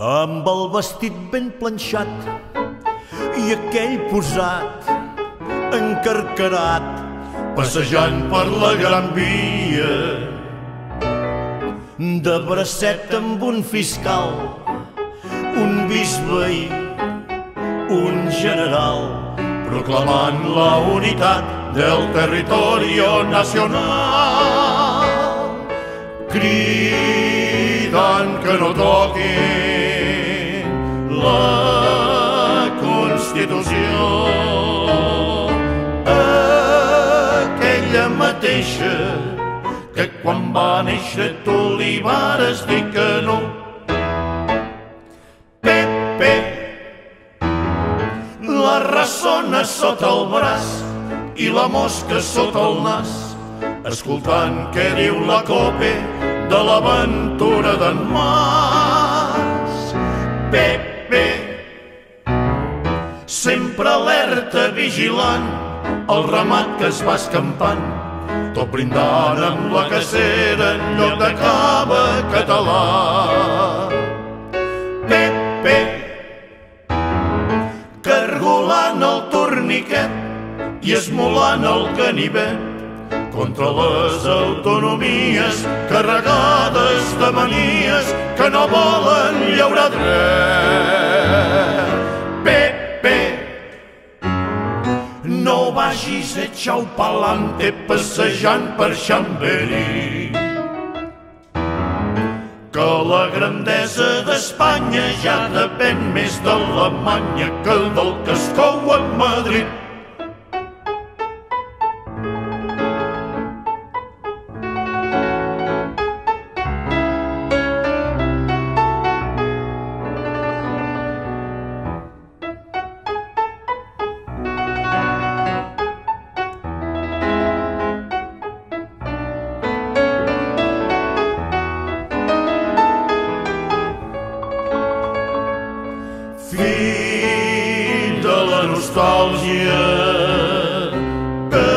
amb el vestit ben planxat i aquell posat encarcarat passejant per la gran via. De bracet amb un fiscal un bisbe i un general proclamant la unitat del territorio nacional. Cridant que no toquin la Constitució aquella mateixa que quan va néixer tu li vares dir que no Pepe la rassona sota el braç i la mosca sota el nas escoltant què diu la cope de l'aventura d'en Mas. Pepe, sempre alerta vigilant el ramat que es va escampant, tot brindant amb la cacera en lloc de cava català. Pepe, cargolant el torniquet i esmolant el ganivet, contra les autonomies carregades de manies que no volen llaurar dret. Vagis a xau palante passejant per Xamberí. Que la grandesa d'Espanya ja depèn més d'Alemanya que del que es cou a Madrid. Fill de la nostàlgia que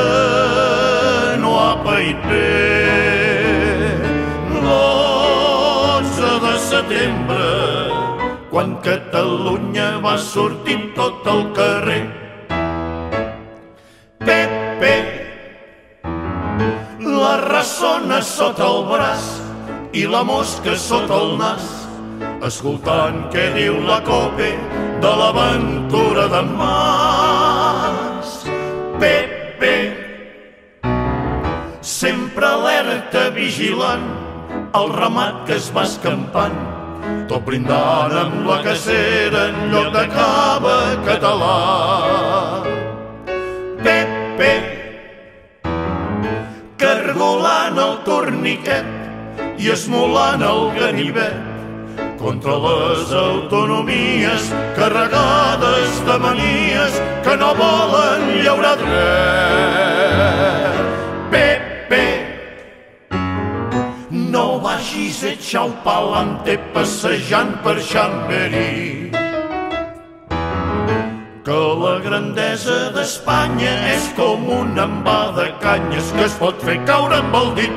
no ha paït bé. L'11 de setembre quan Catalunya va sortir tot el carrer. Pepe la rassona sota el braç i la mosca sota el nas escoltant què diu la cope de l'aventura d'en Mas. Pepe, sempre alerta vigilant el ramat que es va escampant, tot brindant amb la cacera en lloc de cava català. Pepe, cargolant el torniquet i esmolant el ganivet, contra les autonomies carregades de manies que no volen llaurar dret. Pepe, no vagis a xau palante passejant per Xamberí. Que la grandesa d'Espanya és com un envà de canyes que es pot fer caure amb el dit